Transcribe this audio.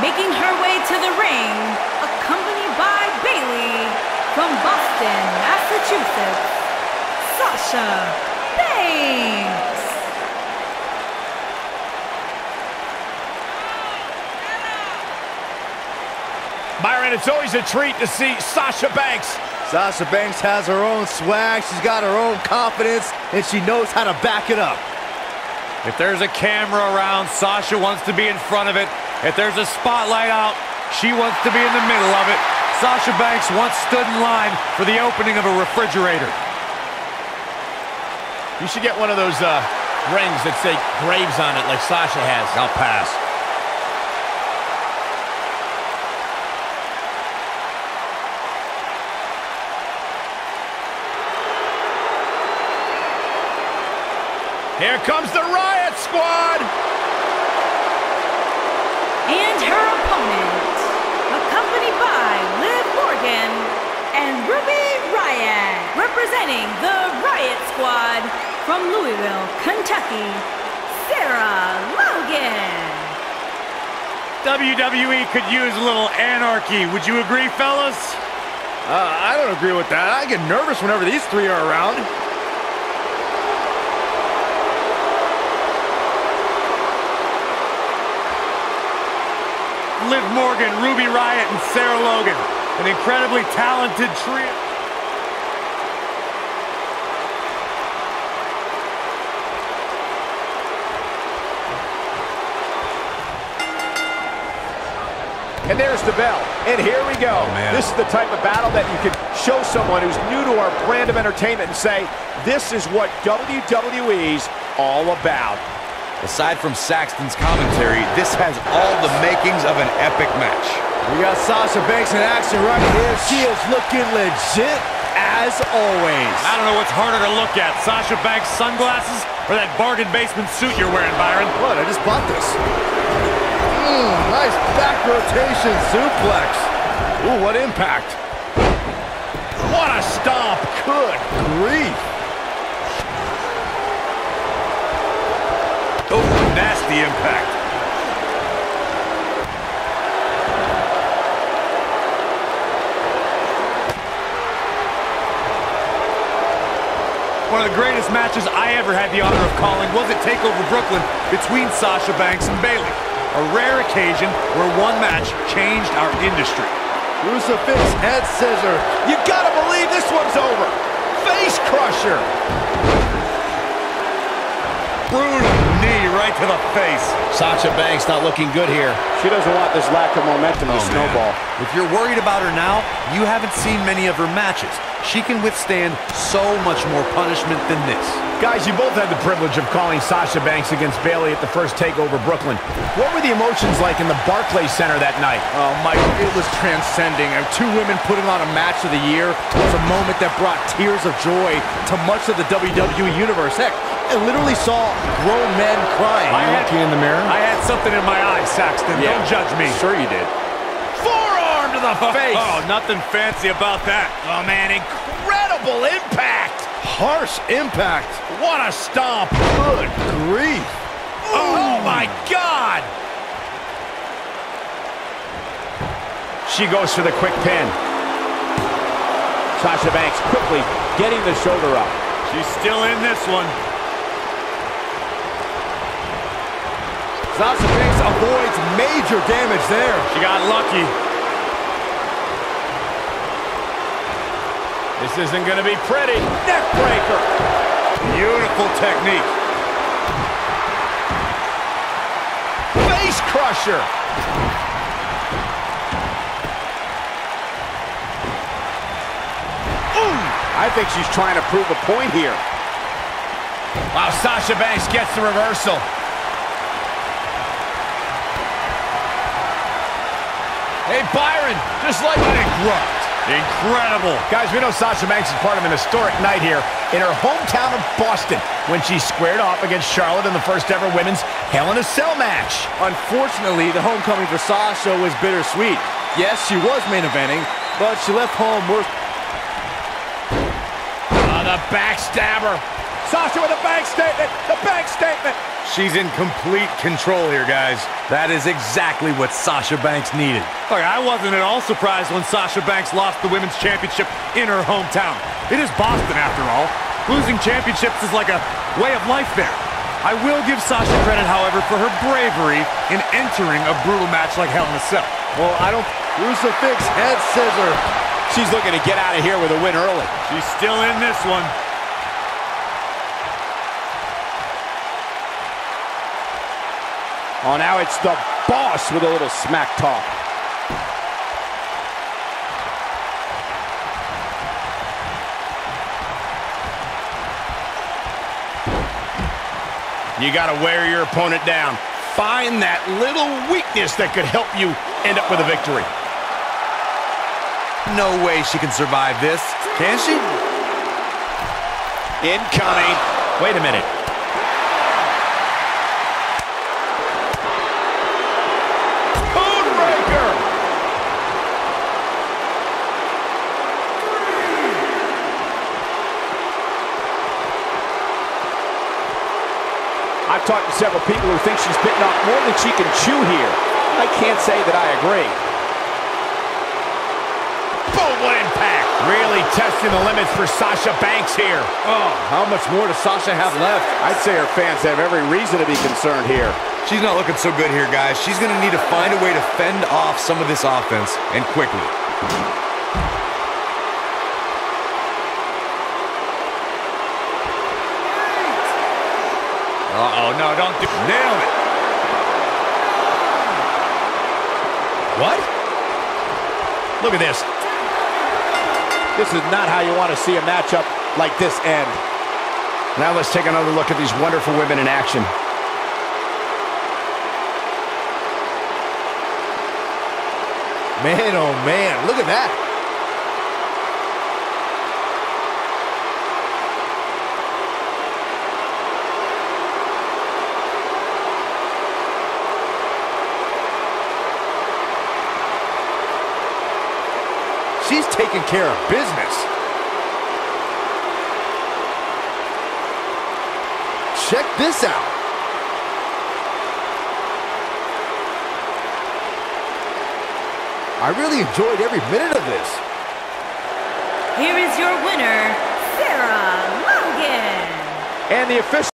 making her way to the ring, accompanied by Bayley from Boston, Massachusetts, Sasha Banks. Byron, it's always a treat to see Sasha Banks. Sasha Banks has her own swag, she's got her own confidence, and she knows how to back it up. If there's a camera around, Sasha wants to be in front of it. If there's a spotlight out, she wants to be in the middle of it. Sasha Banks once stood in line for the opening of a refrigerator. You should get one of those uh, rings that say Graves on it like Sasha has. I'll pass. Here comes the Riot Squad! And her opponent, accompanied by Liv Morgan and Ruby Riot, representing the Riot Squad from Louisville, Kentucky, Sarah Logan. WWE could use a little anarchy. Would you agree, fellas? Uh, I don't agree with that. I get nervous whenever these three are around. Liv Morgan, Ruby Riot, and Sarah Logan. An incredibly talented trio. And there's the bell. And here we go. Oh, man. this is the type of battle that you can show someone who's new to our brand of entertainment and say, this is what WWE's all about. Aside from Saxton's commentary, this has all the makings of an epic match. We got Sasha Banks in action right here. She is looking legit as always. I don't know what's harder to look at, Sasha Banks' sunglasses or that bargain basement suit you're wearing, Byron. What? I just bought this. Mm, nice back rotation suplex. Ooh, what impact. What a stomp. Good grief. Oh, nasty impact. One of the greatest matches I ever had the honor of calling was at TakeOver Brooklyn between Sasha Banks and Bayley. A rare occasion where one match changed our industry. Crucifix head scissor. You gotta believe this one's over. Face crusher. Brutal right to the face. Sasha Banks not looking good here. She doesn't want this lack of momentum to Oh, man. snowball. If you're worried about her now, you haven't seen many of her matches. She can withstand so much more punishment than this. Guys, you both had the privilege of calling Sasha Banks against Bayley at the first TakeOver Brooklyn. What were the emotions like in the Barclays Center that night? Oh, Mike, it was transcending. And two women putting on a match of the year was a moment that brought tears of joy to much of the WWE Universe. Heck, I literally saw grown men crying. I had- in the mirror? I had something in my eye, Saxton. Yeah. Don't judge me. Sure you did. Forearm to the oh, face. Oh, nothing fancy about that. Oh, man, incredible impact. Harsh impact. What a stomp. Good grief. Oh, my God. She goes for the quick pin. Sasha Banks quickly getting the shoulder up. She's still in this one. Sasha Banks avoids major damage there. She got lucky. This isn't going to be pretty. Neck breaker. Beautiful technique. Face crusher. Ooh, I think she's trying to prove a point here. Wow, Sasha Banks gets the reversal. Hey, Byron, just like What a. Incredible. Guys, we know Sasha Banks is part of an historic night here in her hometown of Boston when she squared off against Charlotte in the first ever women's Hell in a Cell match. Unfortunately, the homecoming for Sasha was bittersweet. Yes, she was main eventing, but she left home worse. Oh, ah, the backstabber. Sasha with a bank statement. The bank statement. She's in complete control here, guys. That is exactly what Sasha Banks needed. Look, I wasn't at all surprised when Sasha Banks lost the women's championship in her hometown. It is Boston, after all. Losing championships is like a way of life there. I will give Sasha credit, however, for her bravery in entering a brutal match like Hell in a Cell. Well, I don't... Crucifix head scissor. She's looking to get out of here with a win early. She's still in this one. Oh, now it's the boss with a little smack talk. You got to wear your opponent down. Find that little weakness that could help you end up with a victory. No way she can survive this. Can she? Incoming. Wait a minute. Talked to several people who think she's bitten off more than she can chew here. I can't say that I agree. Boom, what impact. Really testing the limits for Sasha Banks here. Oh, how much more does Sasha have left? I'd say her fans have every reason to be concerned here. She's not looking so good here, guys. She's going to need to find a way to fend off some of this offense, and quickly. Uh-oh, no, don't do... Nailed it. What? Look at this. This is not how you want to see a matchup like this end. Now let's take another look at these wonderful women in action. Man, oh man, look at that. She's taking care of business. Check this out. I really enjoyed every minute of this. Here is your winner, Sarah Logan. And the official